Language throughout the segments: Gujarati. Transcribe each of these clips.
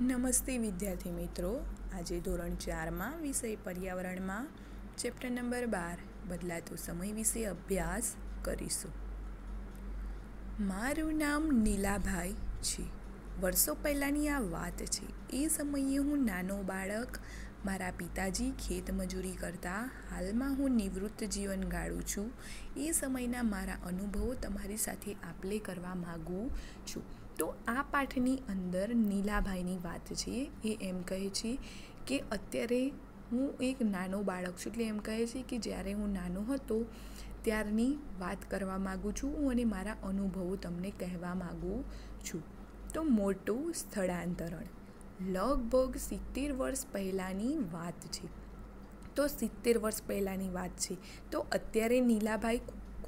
નમસ્તે વિદ્યાર્થી મિત્રો. આજે ધોરણ ચારમાં વિષય પર્યાવરણમાં ચેપ્ટર નંબર બાર, બદલાતો સમય વિશે અભ્યાસ કરીશું. મારું નામ નીલાભાઈ છે. વર્ષો પહેલાંની આ વાત છે. એ સમયે હું નાનો બાળક, મારા પિતાજી ખેતમજૂરી કરતા, હાલમાં હું નિવૃત્ત જીવન ગાળું છું. એ સમયના મારા અનુભવો તમારી સાથે આપલે કરવા માગું છું. તો આ પાઠની અંદર નીલાભાઈની વાત છે, એ એમ કહે છે કે અત્યારે હું એક નાનો બાળક છું. એટલે એમ કહે છે કે જ્યારે હું નાનો હતો ત્યારની વાત કરવા માગું છું હું અને મારા અનુભવો તમને કહેવા માગું છું. તો મોટું સ્થળાંતરણ. લગભગ સિત્તેર વર્ષ પહેલાંની વાત છે. તો સિત્તેર વર્ષ પહેલાંની વાત છે. તો અત્યારે નીલાભાઈ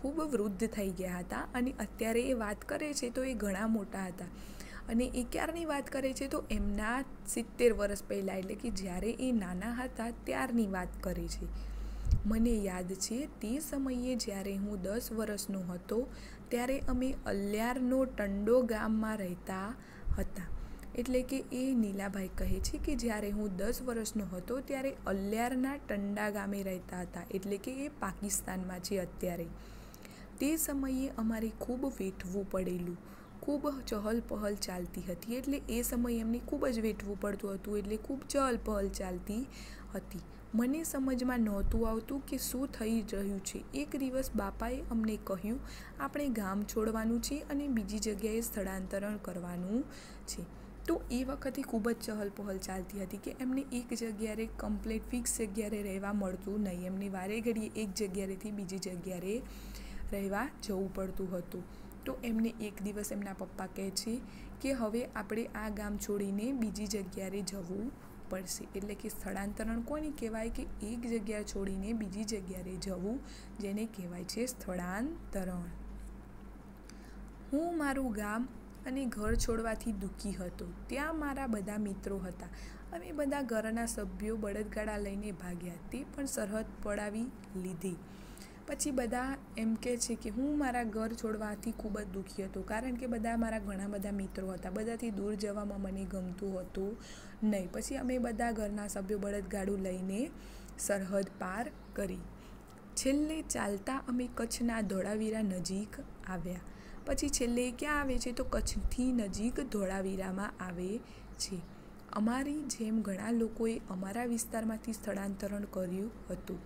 ખૂબ વૃદ્ધ થઈ ગયા હતા અને અત્યારે એ વાત કરે છે તો એ ઘણા મોટા હતા. અને એ ક્યારની વાત કરે છે તો એમના સિત્તેર વર્ષ પહેલાં એટલે કે જ્યારે એ નાના હતા ત્યારની વાત કરે છે. મને યાદ છે તે સમયે જ્યારે હું દસ વર્ષનો હતો ત્યારે અમે અલ્યારનો ટંડો ગામમાં રહેતા હતા. એટલે કે એ નીલાભાઈ કહે છે કે જ્યારે હું દસ વર્ષનો હતો ત્યારે અલ્યારના ટંડા ગામે રહેતા હતા એટલે કે એ પાકિસ્તાનમાં છે અત્યારે. તે સમયે અમારે ખૂબ વેઠવું પડેલું. ખૂબ ચહલ પહલ ચાલતી હતી એટલે એ સમયે એમને ખૂબ જ વેઠવું પડતું હતું એટલે ખૂબ ચહલ પહલ ચાલતી હતી. મને સમજમાં નહોતું આવતું કે શું થઈ રહ્યું છે. એક દિવસ બાપાએ અમને કહ્યું, આપણે ગામ છોડવાનું છે અને બીજી જગ્યાએ સ્થળાંતરણ કરવાનું છે. તો એ વખતે ખૂબ જ ચહલ પહલ ચાલતી હતી કે એમને એક જગ્યાએ કમ્પ્લેટ ફિક્સ જગ્યાએ રહેવા મળતું નહીં. એમને વારે ઘડીએ એક જગ્યાએથી બીજી જગ્યાએ રહેવા જવું પડતું હતું. તો એમને એક દિવસ એમના પપ્પા કહે છે કે હવે આપણે આ ગામ છોડીને બીજી જગ્યાએ જવું પડશે. એટલે કે સ્થળાંતરણ કોને કહેવાય કે એક જગ્યા છોડીને બીજી જગ્યાએ જવું જેને કહેવાય છે સ્થળાંતરણ. હું મારું ગામ અને ઘર છોડવાથી દુઃખી હતો. ત્યાં મારા બધા મિત્રો હતા. અમે બધા ઘરના સભ્યો બળદગાડા લઈને ભાગ્યા. તે પણ સરહદ પડાવી લીધી. પછી બધા એમ કહે છે કે હું મારા ઘર છોડવાથી ખૂબ જ દુઃખી હતો. કારણ કે બધા મારા ઘણા બધા મિત્રો હતા. બધાથી દૂર જવામાં મને ગમતું હતું નહીં. પછી અમે બધા ઘરના સભ્યો બળદગાડું લઈને સરહદ પાર કરી. છેલ્લે ચાલતા અમે કચ્છના ધોળાવીરા નજીક આવ્યા. પછી છેલ્લે ક્યાં આવે છે તો કચ્છથી નજીક ધોળાવીરામાં આવે છે. અમારી જેમ ઘણા લોકોએ અમારા વિસ્તારમાંથી સ્થળાંતરણ કર્યું હતું.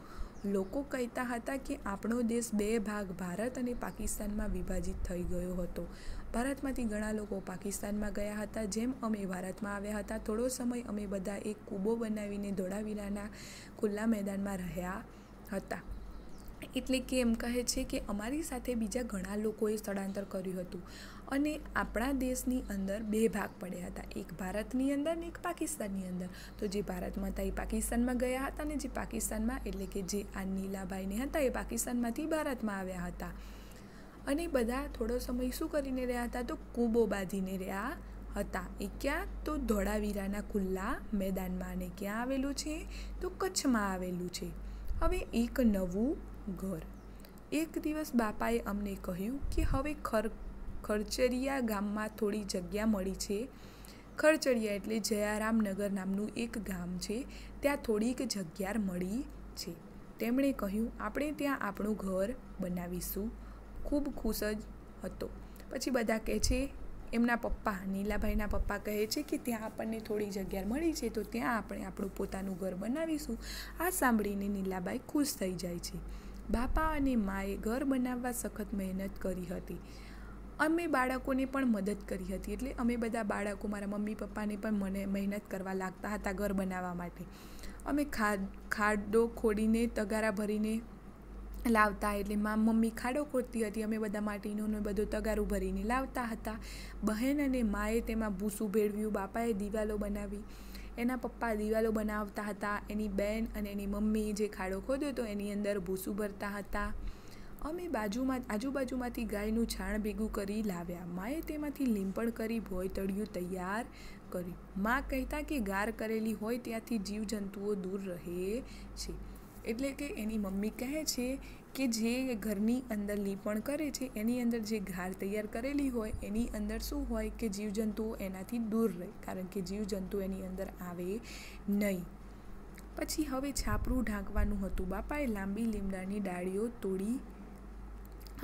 લોકો કહેતા હતા કે આપણો દેશ બે ભાગ, ભારત અને પાકિસ્તાનમાં વિભાજિત થઈ ગયો હતો. ભારતમાંથી ઘણા લોકો પાકિસ્તાનમાં ગયા હતા, જેમ અમે ભારતમાં આવ્યા હતા. થોડો સમય અમે બધા એક કૂબો બનાવીને ધોળાવીરાના ખુલ્લા મેદાનમાં રહ્યા હતા. એટલે કે એમ કહે છે કે અમારી સાથે બીજા ઘણા લોકોએ સ્થળાંતર કર્યું હતું. અને આપણા દેશની અંદર બે ભાગ પડ્યા હતા. એક ભારતની અંદર ને એક પાકિસ્તાનની અંદર. તો જે ભારતમાં હતા એ પાકિસ્તાનમાં ગયા હતા અને જે પાકિસ્તાનમાં એટલે કે જે આ નીલાભાઈને હતા એ પાકિસ્તાનમાંથી ભારતમાં આવ્યા હતા. અને બધા થોડો સમય શું કરીને રહ્યા હતા તો કૂબો બાંધીને રહ્યા હતા. એ ક્યાં? તો ધોળાવીરાના ખુલ્લા મેદાનમાં. અને ક્યાં આવેલું છે? તો કચ્છમાં આવેલું છે. હવે એક નવું ઘર. એક દિવસ બાપાએ અમને કહ્યું કે હવે ખર ખરચરિયા ગામમાં થોડી જગ્યા મળી છે. ખરચરિયા એટલે જયારામનગર નામનું એક ગામ છે. ત્યાં થોડીક જગ્યા મળી છે. તેમણે કહ્યું, આપણે ત્યાં આપણું ઘર બનાવીશું. ખૂબ ખુશ જ હતો. પછી બધા કહે છે, એમના પપ્પા, નીલાભાઈના પપ્પા કહે છે કે ત્યાં આપણને થોડી જગ્યા મળી છે, તો ત્યાં આપણે આપણું પોતાનું ઘર બનાવીશું. આ સાંભળીને નીલાબાઈ ખુશ થઈ જાય છે. બાપા અને માએ ઘર બનાવવા સખત મહેનત કરી હતી. અમે બાળકોને પણ મદદ કરી હતી. એટલે અમે બધા બાળકો મારા મમ્મી પપ્પાને પણ મને મહેનત કરવા લાગતા હતા ઘર બનાવવા માટે. અમે ખાડ ખાડો ખોડીને, તગારા ભરીને લાવતા એટલે મા, મમ્મી ખાડો ખોદતી હતી. અમે બધા માટીનું બધું તગારું ભરીને લાવતા હતા. બહેન અને માએ તેમાં ભૂસું ભેળવ્યું, બાપાએ દિવાલો બનાવી. એના પપ્પા દિવાલો બનાવતા હતા. એની બેન અને એની મમ્મી જે ખાડો ખોદ્યો હતો, એની અંદર ભૂસું ભરતા હતા. અમે બાજુમાં આજુબાજુમાંથી ગાયનું છાણ ભેગું કરી લાવ્યા. માએ તેમાંથી લીંપણ કરી, ભોય તળિયું તૈયાર કર્યું. મા કહેતા કે ગાર કરેલી હોય ત્યાંથી જીવજંતુઓ દૂર રહે છે. એટલે કે એની મમ્મી કહે છે કે જે ઘરની અંદર લીપણ કરે છે, એની અંદર જે ઘાર તૈયાર કરેલી હોય, એની અંદર શું હોય કે જીવજંતુઓ એનાથી દૂર રહે, કારણ કે જીવજંતુ એની અંદર આવે નહીં. પછી હવે છાપરું ઢાંકવાનું હતું. બાપાએ લાંબી લીમડાની ડાળીઓ તોડી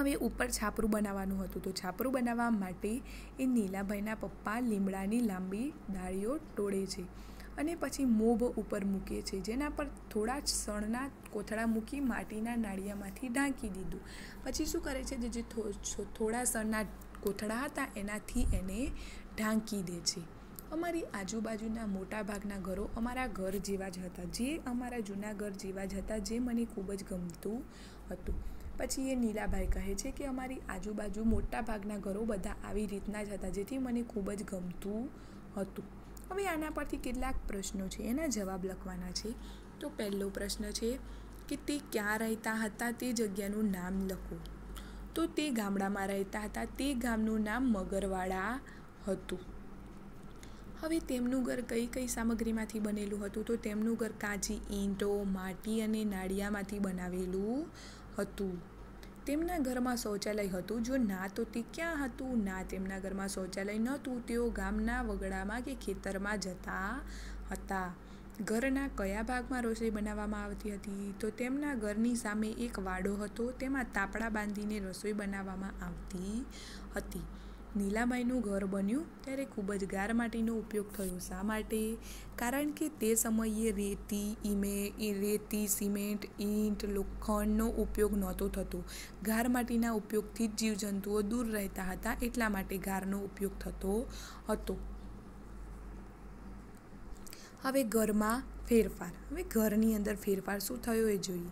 હવે ઉપર છાપરું બનાવવાનું હતું. તો છાપરું બનાવવા માટે એ નીલાભાઈના પપ્પા લીમડાની લાંબી ડાળીઓ તોડે છે અને પછી મોભ ઉપર મૂકે છે. જેના પર થોડા જ સણના કોથળા મૂકી માટીના નાળિયામાંથી ઢાંકી દીધું. પછી શું કરે છે? જે થોડા સણના કોથળા હતા એનાથી એને ઢાંકી દે છે. અમારી આજુબાજુના મોટા ભાગના ઘરો અમારા ઘર જેવા જ હતા. જે અમારા જૂના ઘર જેવા જ હતા, જે મને ખૂબ જ ગમતું હતું. પછી એ નીલાભાઈ કહે છે કે અમારી આજુબાજુ મોટા ભાગના ઘરો બધા આવી રીતના જ હતા, જેથી મને ખૂબ જ ગમતું હતું. હવે આના પરથી કેટલાક પ્રશ્નો છે, એના જવાબ લખવાના છે. તો પહેલો પ્રશ્ન છે કે તે ક્યાં રહેતા હતા તે જગ્યાનું નામ લખો. તો તે ગામડામાં રહેતા હતા, તે ગામનું નામ મગરવાડા હતું. હવે તેમનું ઘર કઈ કઈ સામગ્રીમાંથી બનેલું હતું? તો તેમનું ઘર કાચી ઈંટો, માટી અને નાળિયામાંથી બનાવેલું હતું. તેમના ઘરમાં શૌચાલય હતું. જો ના તો તે ક્યાં હતું? ના, તેમના ઘરમાં શૌચાલય નહોતું. તેઓ ગામના વગડામાં કે ખેતરમાં જતા હતા. ઘરના કયા ભાગમાં રસોઈ બનાવવામાં આવતી હતી? તો તેમના ઘરની સામે એક વાડો હતો. તેમાં તાપડા બાંધીને રસોઈ બનાવવામાં આવતી હતી. નીલાબાઈનું ઘર બન્યું ત્યારે ખૂબ જ ગાર માટીનો ઉપયોગ થયો. શા માટે? કારણ કે તે સમયે રેતી, ઈમે રેતી, સિમેન્ટ, ઈંટ, લોખંડનો ઉપયોગ નહોતો થતો. ગાર માટીના ઉપયોગથી જ જીવજંતુઓ દૂર રહેતા હતા એટલા માટે ગારનો ઉપયોગ થતો હતો. હવે ઘરમાં ફેરફાર. હવે ઘરની અંદર ફેરફાર શું થયો એ જોઈએ.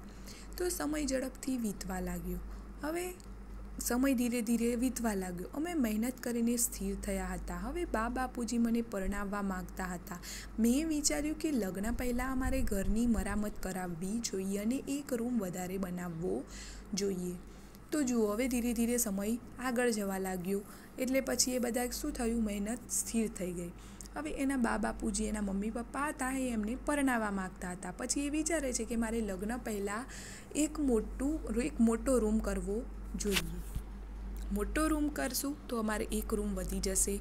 તો સમય ઝડપથી વીતવા લાગ્યો. હવે સમય ધીરે ધીરે વીતવા લાગ્યો. અમે મહેનત કરીને સ્થિર થયા હતા. હવે બા બાપુજી મને પરણાવવા માગતા હતા. મેં વિચાર્યું કે લગ્ન પહેલાં અમારે ઘરની મરામત કરાવવી જોઈએ અને એક રૂમ વધારે બનાવવો જોઈએ. તો જુઓ, હવે ધીરે ધીરે સમય આગળ જવા લાગ્યો. એટલે પછી એ બધા શું થયું? મહેનત સ્થિર થઈ ગઈ. હવે એના બા બાપુજી, એના મમ્મી પપ્પા હતા એ એમને પરણાવવા માગતા હતા. પછી એ વિચારે છે કે મારે લગ્ન પહેલાં એક મોટું, એક મોટો રૂમ કરવો જોઈએ. મોટો રૂમ કરશું તો અમારે એક રૂમ વધી જશે.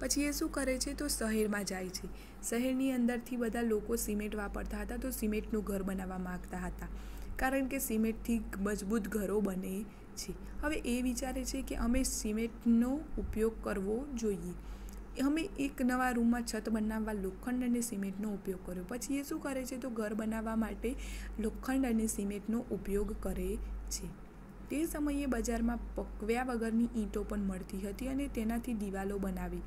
પછી એ શું કરે છે તો શહેરમાં જાય છે. શહેરની અંદરથી બધા લોકો સિમેન્ટ વાપરતા હતા તો સિમેન્ટનું ઘર બનાવવા માગતા હતા. કારણ કે સિમેન્ટથી મજબૂત ઘરો બને છે. હવે એ વિચારે છે કે અમે સિમેન્ટનો ઉપયોગ કરવો જોઈએ. અમે એક નવા રૂમમાં છત બનાવવા લોખંડ અને સિમેન્ટનો ઉપયોગ કર્યો. પછી એ શું કરે છે તો ઘર બનાવવા માટે લોખંડ અને સિમેન્ટનો ઉપયોગ કરે છે. તે સમયે બજારમાં પકવ્યા વગરની ઈંટો પણ મળતી હતી અને તેનાથી દિવાલો બનાવી.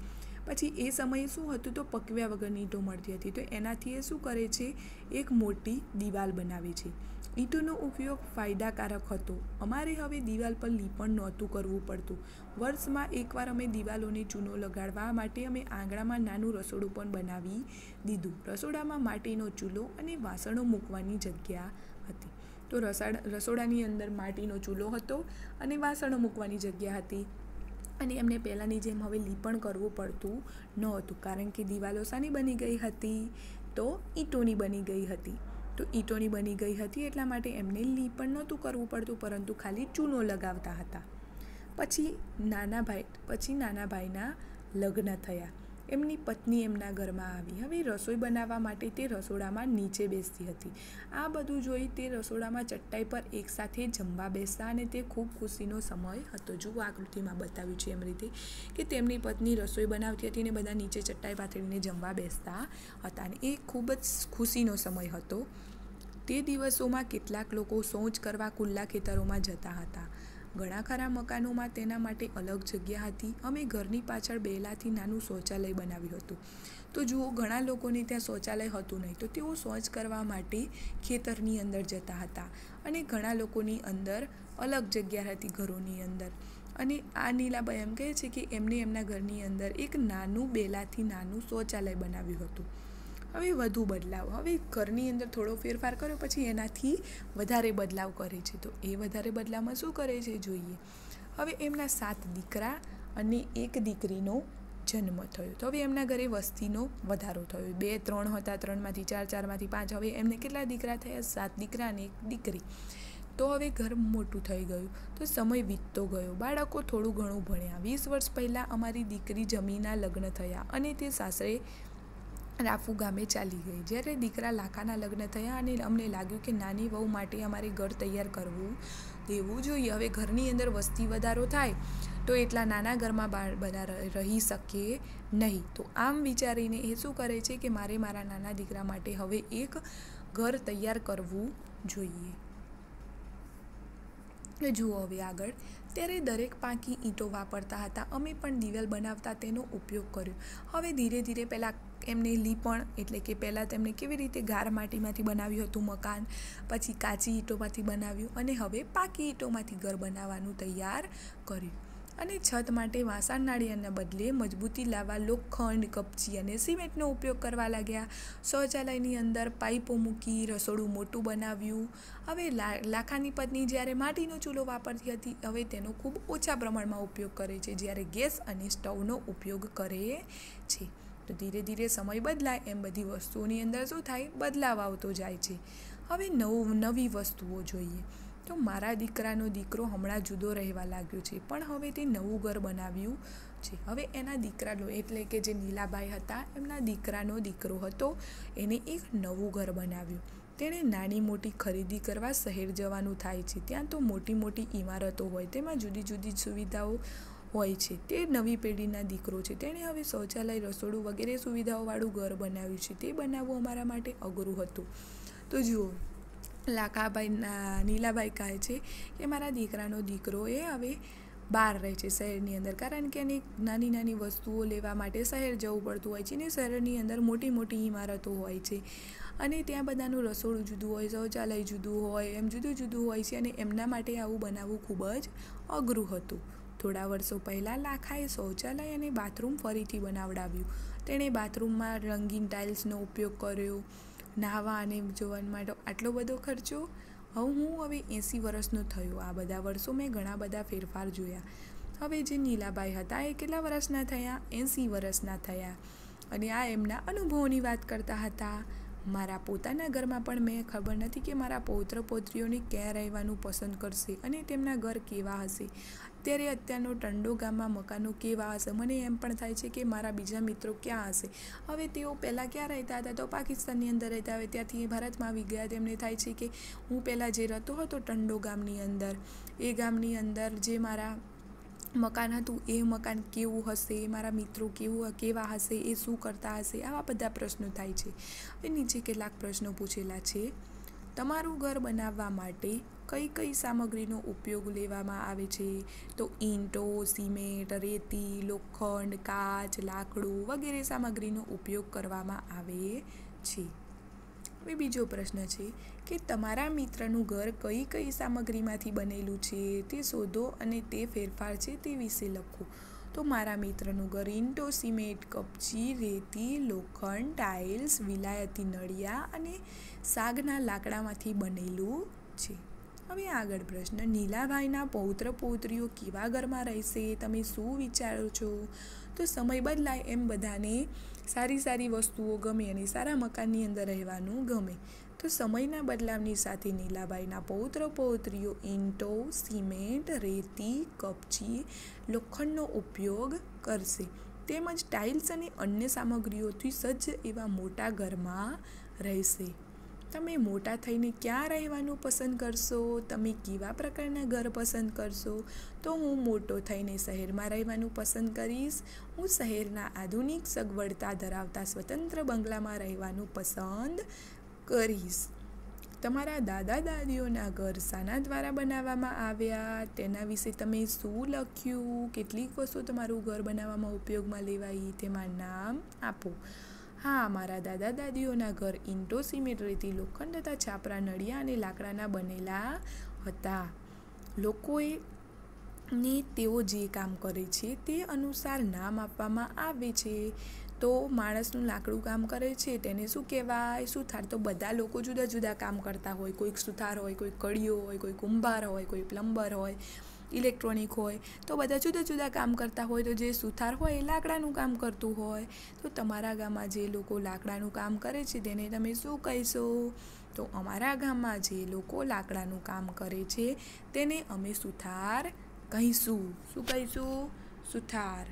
પછી એ સમયે શું હતું તો પકવ્યા વગરની ઈંટો મળતી હતી. તો એનાથી એ શું કરે છે? એક મોટી દિવાલ બનાવે છે. ઈંટોનો ઉપયોગ ફાયદાકારક હતો. અમારે હવે દિવાલ પર લીપણ નહોતું કરવું પડતું. વર્ષમાં એકવાર અમે દિવાલોને ચૂનો લગાડવા માટે અમે આંગણામાં નાનું રસોડું પણ બનાવી દીધું. રસોડામાં માટીનો ચૂલો અને વાસણો મૂકવાની જગ્યા હતી. તો રસાડ, રસોડાની અંદર માટીનો ચૂલો હતો અને વાસણો મૂકવાની જગ્યા હતી. અને એમને પહેલાંની જેમ હવે લીપણ કરવું પડતું નહોતું, કારણ કે દિવાલો શાની બની ગઈ હતી તો ઈંટોની બની ગઈ હતી. તો ઈંટોની બની ગઈ હતી એટલા માટે એમને લીપણ નહોતું કરવું પડતું, પરંતુ ખાલી ચૂનો લગાવતા હતા. પછી નાના ભાઈ, પછી નાના ભાઈના લગ્ન થયા. એમની પત્ની એમના ઘરમાં આવી. હવે રસોઈ બનાવવા માટે તે રસોડામાં નીચે બેસતી હતી. આ બધું જોઈ તે રસોડામાં ચટ્ટાઈ પર એકસાથે જમવા બેસતા અને તે ખૂબ ખુશીનો સમય હતો. જુઓ આકૃતિમાં બતાવ્યું છે એમ રીતે કે તેમની પત્ની રસોઈ બનાવતી હતી અને બધા નીચે ચટ્ટાઈ પાથરીને જમવા બેસતા હતા અને એ ખૂબ જ ખુશીનો સમય હતો. તે દિવસોમાં કેટલાક લોકો શૌચ કરવા ખુલ્લા ખેતરોમાં જતા હતા. ઘણા ખરા મકાનોમાં તેના માટે અલગ જગ્યા હતી. અમે ઘરની પાછળ બેલાથી નાનું શૌચાલય બનાવ્યું હતું. તો જુઓ, ઘણા લોકોને ત્યાં શૌચાલય હતું નહીં. તો તેઓ શૌચ કરવા માટે ખેતરની અંદર જતા હતા અને ઘણા લોકોની અંદર અલગ જગ્યા હતી ઘરોની અંદર. અને આ નીલાબાઈ એમ કહે છે કે એમને એમના ઘરની અંદર એક નાનું બેલાથી નાનું શૌચાલય બનાવ્યું હતું. હવે વધુ બદલાવ. હવે ઘરની અંદર થોડો ફેરફાર કર્યો પછી એનાથી વધારે બદલાવ કરે છે. તો એ વધારે બદલાવમાં શું કરે છે જોઈએ. હવે એમના સાત દીકરા અને એક દીકરીનો જન્મ થયો. તો હવે એમના ઘરે વસ્તીનો વધારો થયો. બે, ત્રણ હતા, ત્રણમાંથી ચાર, ચારમાંથી પાંચ. હવે એમને કેટલા દીકરા થયા? સાત દીકરા અને એક દીકરી. તો હવે ઘર મોટું થઈ ગયું. તો સમય વીતતો ગયો. બાળકો થોડું ઘણું ભણ્યા. વીસ વર્ષ પહેલાં અમારી દીકરી જમીના લગ્ન થયા અને તે સાસરે રાફુ ગામે ચાલી ગઈ. જ્યારે દીકરા લાખાના લગ્ન થયા અને અમને લાગ્યું કે નાની વહુ માટે અમારે ઘર તૈયાર કરવું દેવું જોઈએ, હવે ઘરની અંદર વસ્તી વધારો થાય, તો એટલા નાના ઘરમાં બધા રહી શકીએ નહીં. તો આમ વિચારીને એ શું કરે છે કે મારે મારા નાના દીકરા માટે હવે એક ઘર તૈયાર કરવું જોઈએ. જુઓ હવે આગળ. ત્યારે દરેક પાંકી ઈંટો વાપરતા હતા. અમે પણ દિવાલ બનાવતા તેનો ઉપયોગ કર્યો. હવે ધીરે ધીરે પહેલાં એમને લીપણ એટલે કે પહેલાં તેમણે કેવી રીતે ગાર માટીમાંથી બનાવ્યું હતું મકાન, પછી કાચી ઈંટોમાંથી બનાવ્યું અને હવે પાકી ઈંટોમાંથી ઘર બનાવવાનું તૈયાર કર્યું. અને છત માટે વાસણ નાળિયેરના બદલે મજબૂતી લાવવા લોખંડ, કપચી અને સિમેન્ટનો ઉપયોગ કરવા લાગ્યા. શૌચાલયની અંદર પાઇપો મૂકી રસોડું મોટું બનાવ્યું. હવે લાખાની પત્ની જ્યારે માટીનો ચૂલો વાપરતી હતી, હવે તેનો ખૂબ ઓછા પ્રમાણમાં ઉપયોગ કરે છે, જ્યારે ગેસ અને સ્ટવનો ઉપયોગ કરે છે. તો ધીરે ધીરે સમય બદલાય, એમ બધી વસ્તુઓની અંદર શું થાય? બદલાવ આવતો જાય છે. હવે નવ, નવી વસ્તુઓ જોઈએ. તો મારા દીકરાનો દીકરો હમણાં જુદો રહેવા લાગ્યો છે, પણ હવે તે નવું ઘર બનાવ્યું છે. હવે એના દીકરાનો, એટલે કે જે નીલાબાઈ હતા, એમના દીકરાનો દીકરો હતો, એને એક નવું ઘર બનાવ્યું. તેણે નાની મોટી ખરીદી કરવા શહેર જવાનું થાય છે. ત્યાં તો મોટી મોટી ઇમારતો હોય, તેમાં જુદી જુદી સુવિધાઓ હોય છે. તે નવી પેઢીના દીકરો છે. તેણે હવે શૌચાલય, રસોડું વગેરે સુવિધાઓવાળું ઘર બનાવ્યું છે. તે બનાવવું અમારા માટે અઘરું હતું. તો જુઓ, લાખાભાઈ નીલાભાઈ કહે છે કે મારા દીકરાનો દીકરો એ હવે બહાર રહે છે શહેરની અંદર. કારણ કે એને નાની નાની વસ્તુઓ લેવા માટે શહેર જવું પડતું હોય છે ને શહેરની અંદર મોટી મોટી ઇમારતો હોય છે. અને ત્યાં બધાનું રસોડું જુદું હોય, શૌચાલય જુદું હોય, એમ જુદું જુદું હોય છે અને એમના માટે આવું બનાવવું ખૂબ જ અઘરું હતું. થોડા વર્ષો પહેલાં લાખાએ શૌચાલય અને બાથરૂમ ફરીથી બનાવડાવ્યું. તેણે બાથરૂમમાં રંગીન ટાઇલ્સનો ઉપયોગ કર્યો, નાહવા અને જોવા માટે આટલો બધો ખર્ચો? હવે હું હવે એંસી વર્ષનો થયો, આ બધા વર્ષો મેં ઘણા બધા ફેરફાર જોયા. હવે જે નીલાબાઈ હતા એ કેટલા વર્ષના થયા? એંસી વર્ષના થયા. અને આ એમના અનુભવોની વાત કરતા હતા. મારા પોતાના ઘરમાં પણ મેં ખબર નથી કે મારા પૌત્ર પૌત્રીઓને ક્યાં રહેવાનું પસંદ કરશે અને તેમના ઘર કેવા હશે. અત્યારે અત્યારનો ટંડો ગામમાં મકાનો કેવા હશે? મને એમ પણ થાય છે કે મારા બીજા મિત્રો ક્યાં હશે? હવે તેઓ પહેલાં ક્યાં રહેતા હતા? તો પાકિસ્તાનની અંદર રહેતા હવે ત્યાંથી ભારતમાં આવી ગયા. તેમને થાય છે કે હું પહેલાં જે રહેતો હતો ટંડો ગામની અંદર, એ ગામની અંદર જે મારા મકાન હતું, એ મકાન કેવું હશે, મારા મિત્રો કેવું, કેવા હશે, એ શું કરતા હશે, આવા બધા પ્રશ્નો થાય છે. હવે નીચે કેટલાક પ્રશ્નો પૂછેલા છે. તમારું ઘર બનાવવા માટે કઈ કઈ સામગ્રીનો ઉપયોગ લેવામાં આવે છે? તો ઈંટો, સિમેન્ટ, રેતી, લોખંડ, કાચ, લાકડું વગેરે સામગ્રીનો ઉપયોગ કરવામાં આવે છે. હવે બીજો પ્રશ્ન છે કે તમારા મિત્રનું ઘર કઈ કઈ સામગ્રીમાંથી બનેલું છે તે શોધો અને તે ફેરફાર છે તે વિશે લખો. તો મારા મિત્રનું ઘર ઇન્ટો સિમેન્ટ, કપચી, રેતી, લોખંડ, ટાઇલ્સ, વિલાયતી નળિયા અને સાગના લાકડામાંથી બનેલું છે. હવે આગળ પ્રશ્ન, નીલાભાઈના પૌત્ર પૌત્રીઓ કેવા ઘરમાં રહેશે? તમે શું વિચારો છો? તો સમય બદલાય એમ બધાને સારી સારી વસ્તુઓ ગમે અને સારા મકાનની અંદર રહેવાનું ગમે. તો સમયના બદલાવની સાથે નીલાબાઈના પૌત્ર પૌત્રીઓ ઈંટો, સિમેન્ટ, રેતી, કપચી, લોખંડનો ઉપયોગ કરશે. તેમજ ટાઇલ્સ અને અન્ય સામગ્રીઓથી સજ્જ એવા મોટા ઘરમાં રહેશે. તમે મોટા થઈને ક્યાં રહેવાનું પસંદ કરશો? તમે કેવા પ્રકારના ઘર પસંદ કરશો? તો હું મોટો થઈને શહેરમાં રહેવાનું પસંદ કરીશ. હું શહેરના આધુનિક સગવડતા ધરાવતા સ્વતંત્ર બંગલામાં રહેવાનું પસંદ કરીશ. તમારા દાદા દાદીઓના ઘર શાના દ્વારા બનાવવામાં આવ્યા? તેના વિશે તમે શું લખ્યું? કેટલીક વસ્તુ તમારું ઘર બનાવવામાં ઉપયોગમાં લેવાય તેમાં નામ આપો. હા, મારા દાદા દાદીઓના ઘર ઇન્ટો સિમેન્ટ રેતી લોખંડ તથા છાપરા, નળિયા અને લાકડાના બનેલા હતા. લોકોએ ને તેઓ જે કામ કરે છે તે અનુસાર નામ આપવામાં આવે છે. તો માણસનું લાકડું કામ કરે છે, તેને શું કહેવાય? સુથાર તો બધા લોકો જુદા જુદા કામ કરતા હોય. કોઈક સુથાર હોય કોઈ કડિયો હોય, કોઈ કુંભાર હોય, કોઈ પ્લમ્બર હોય. ઇલેક્ટ્રોનિક હોય, તો બધા જુદા જુદા કામ કરતા હોય, તો જે સુથાર હોય એ લાકડાનું કામ કરતું હોય. તો તમારા ગામમાં જે લોકો લાકડાનું કામ કરે છે, તેને તમે શું કહીશો? તો અમારા ગામમાં જે લોકો લાકડાનું કામ કરે છે, તેને અમે સુથાર કહીશું. શું કહીશું? સુથાર.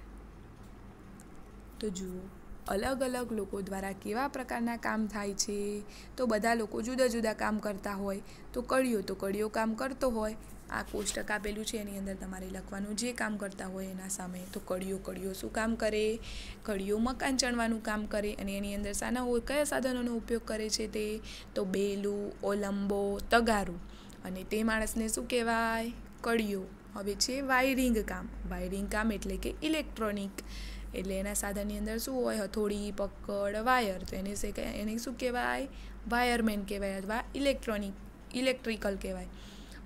તો જુઓ, અલગ અલગ લોકો દ્વારા કેવા પ્રકારના કામ થાય છે? તો બધા લોકો જુદા જુદા કામ કરતા હોય, તો કડિયો તો કડિયો કામ કરતો હોય આ કોષ્ટક આપેલું છે, એની અંદર તમારે લખવાનું જે કામ કરતા હોય એના સામે. તો કડિયો કડિયો શું કામ કરે? કડિયો મકાન ચણવાનું કામ કરે અને એની અંદર શાના કયા સાધનોનો ઉપયોગ કરે છે તે? તો બેલું, ઓલંબો, તગારું. અને તે માણસને શું કહેવાય? કડીઓ. હવે છે વાયરિંગ કામ. વાયરિંગ કામ એટલે કે ઇલેક્ટ્રોનિક. એટલે એના સાધનની અંદર શું હોય? હથોડી, પકડ, વાયર. તો એને એને શું કહેવાય? વાયરમેન કહેવાય અથવા ઇલેક્ટ્રોનિક, ઇલેક્ટ્રિકલ કહેવાય.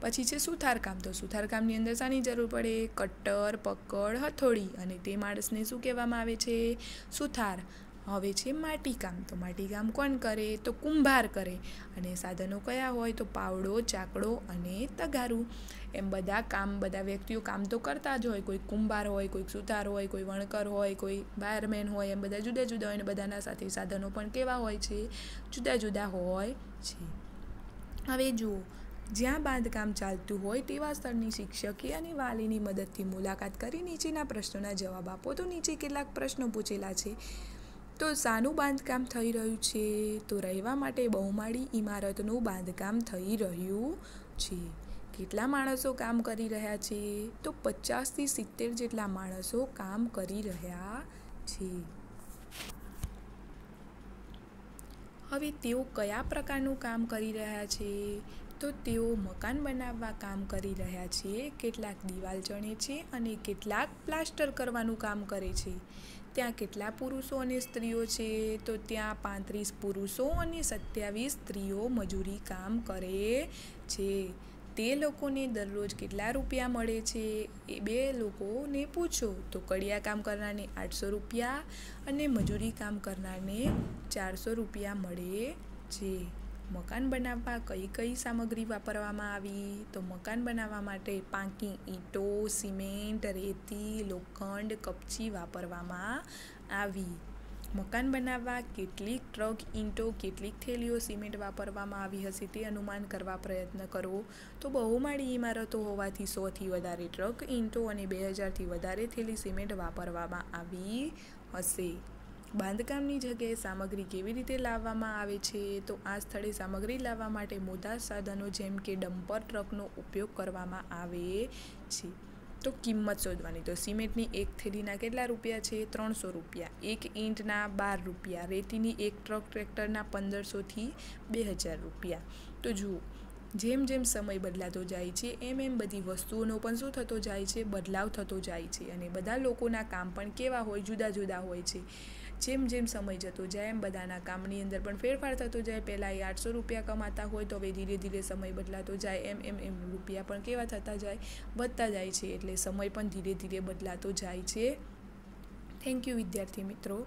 પછી છે સુથારકામ. તો સુથારકામની અંદર શાની જરૂર પડે? કટર પકડ, હથોડી. અને તે માણસને શું કહેવામાં આવે છે? સુથાર. હવે છે માટીકામ. તો માટીકામ કોણ કરે? તો કુંભાર કરે. અને સાધનો કયા હોય? તો પાવડો, ચાકડો અને તગારું. એમ બધા કામ, બધા વ્યક્તિઓ કામ તો કરતા જ હોય. કોઈ કુંભાર હોય કોઈ સુથાર હોય, કોઈ વણકર હોય, કોઈ બાયરમેન હોય. એમ બધા જુદા જુદા હોય અને બધાના સાથે સાધનો પણ કેવા હોય છે? જુદા જુદા હોય છે. હવે જુઓ. જ્યાં બાંધકામ ચાલતું હોય તેવા સ્થળની શિક્ષકે અને વાલીની મદદથી મુલાકાત કરી નીચેના પ્રશ્નોના જવાબ આપો. તો નીચે કેટલાક પ્રશ્નો પૂછેલા છે. તો શાનું બાંધકામ થઈ રહ્યું છે. તો રહેવા માટે બહુમાળી ઇમારતનું બાંધકામ થઈ રહ્યું છે. કેટલા માણસો કામ કરી રહ્યા છે? તો પચાસથી સિત્તેર જેટલા માણસો કામ કરી રહ્યા છે. હવે તેઓ કયા પ્રકારનું કામ કરી રહ્યા છે? તો તેઓ મકાન બનાવવા કામ કરી રહ્યા છે, કેટલાક દિવાલ ચણે છે અને કેટલાક પ્લાસ્ટર કરવાનું કામ કરે છે. ત્યાં કેટલા પુરુષો અને સ્ત્રીઓ છે? તો ત્યાં પાંત્રીસ પુરુષો અને સત્યાવીસ સ્ત્રીઓ મજૂરી કામ કરે છે. તે લોકોને દરરોજ કેટલા રૂપિયા મળે છે? એ બે લોકોને પૂછો. તો કડિયા કામ કરનારને આઠસો રૂપિયા અને મજૂરી કામ કરનારને ચારસો રૂપિયા મળે છે. મકાન બનાવવા, કઈ કઈ સામગ્રી વાપરવામાં આવી? તો મકાન બનાવવા માટે પાંકી ઈંટો, સિમેન્ટ, રેતી, લોખંડ, કપચી વાપરવામાં આવી. મકાન બનાવવા કેટલીક ટ્રક, ઈંટો, કેટલીક થેલીઓ સિમેન્ટ વાપરવામાં આવી હશે તે અનુમાન કરવા પ્રયત્ન કરો. તો બહુમાળી ઇમારતો હોવાથી સોથી વધારે ટ્રક, ઈંટો અને બે હજારથી વધારે થેલી સિમેન્ટ વાપરવામાં આવી હશે. બાંધકામની જગ્યાએ સામગ્રી કેવી રીતે લાવવામાં આવે છે? તો આ સ્થળે સામગ્રી લાવવા માટે મોટા સાધનો જેમ કે ડમ્પર ટ્રકનો ઉપયોગ કરવામાં આવે છે. તો કિંમત શોધવાની. તો સિમેન્ટની એક થેલીના કેટલા રૂપિયા છે? ત્રણસો રૂપિયા. એક ઈંટના બાર રૂપિયા. રેતીની એક ટ્રક ટ્રેક્ટરના પંદરસોથી બે હજાર રૂપિયા. તો જુઓ, જેમ જેમ સમય બદલાતો જાય છે, એમ એમ બધી વસ્તુઓનો પણ શું થતો જાય છે? બદલાવ થતો જાય છે અને બધા લોકોના કામ પણ કેવા હોય? જુદા જુદા હોય છે. જેમ જેમ સમય જતો જાય, એમ બધાના કામની અંદર પણ ફેરફાર થતો જાય. પહેલાં એ આઠસો રૂપિયા કમાતા હોય, તો હવે ધીરે ધીરે સમય બદલાતો જાય. એમ એમ એમ રૂપિયા પણ કેવા થતા જાય? વધતા જાય છે, એટલે સમય પણ ધીરે ધીરે બદલાતો જાય છે. થેન્ક યુ વિદ્યાર્થી મિત્રો.